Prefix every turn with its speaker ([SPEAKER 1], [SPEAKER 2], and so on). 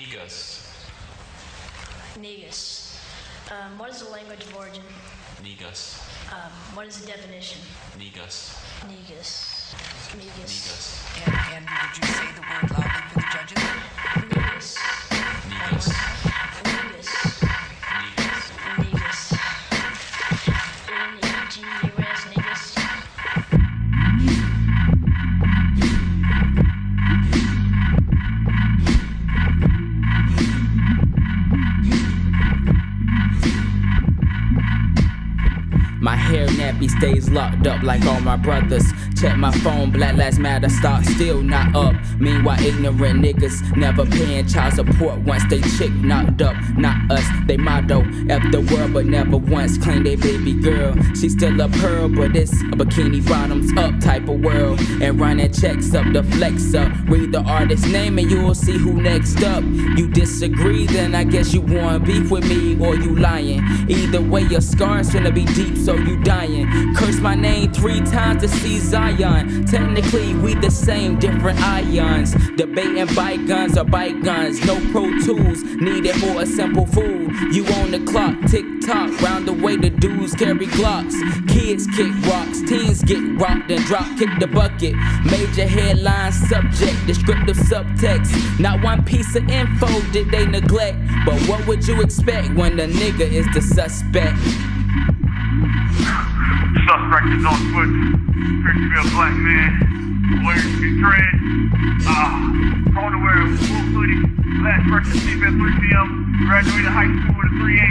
[SPEAKER 1] Negus.
[SPEAKER 2] Negus. Um, what is the language of origin?
[SPEAKER 1] Negus.
[SPEAKER 2] Um, what is the definition?
[SPEAKER 1] Negus.
[SPEAKER 2] Negus. Negus.
[SPEAKER 1] Negus.
[SPEAKER 3] And Andrew, would you say the word
[SPEAKER 4] My hair nappy stays locked up like all my brothers. Check my phone, Black Lives Matter stock still not up. Meanwhile, ignorant niggas never paying child support once they chick knocked up. Not us, they motto. F the world, but never once claim they baby girl. She still a pearl, but it's a bikini bottoms up type of world. And running checks up the flex up. Read the artist name and you'll see who next up. You disagree, then I guess you want beef with me or you lying. Either way, your scars gonna be deep, so you dying. Curse my name three times to see Zion. Technically, we the same, different ions. Debating bygones or bygones. No pro tools needed for a simple fool. You on the clock, tick tock. Round the way, the dudes carry glocks. Kids kick rocks, teens get rocked and drop kick the bucket. Major headline subject, descriptive subtext. Not one piece of info did they neglect. But what would you expect when the nigga is the suspect?
[SPEAKER 5] Suspect is on foot. Appears to be a black man. Wearing two dreads. Uh, ah, prone to wear full hoodie. Last breakfast seen 3 p.m. Graduated high school with a 3 8.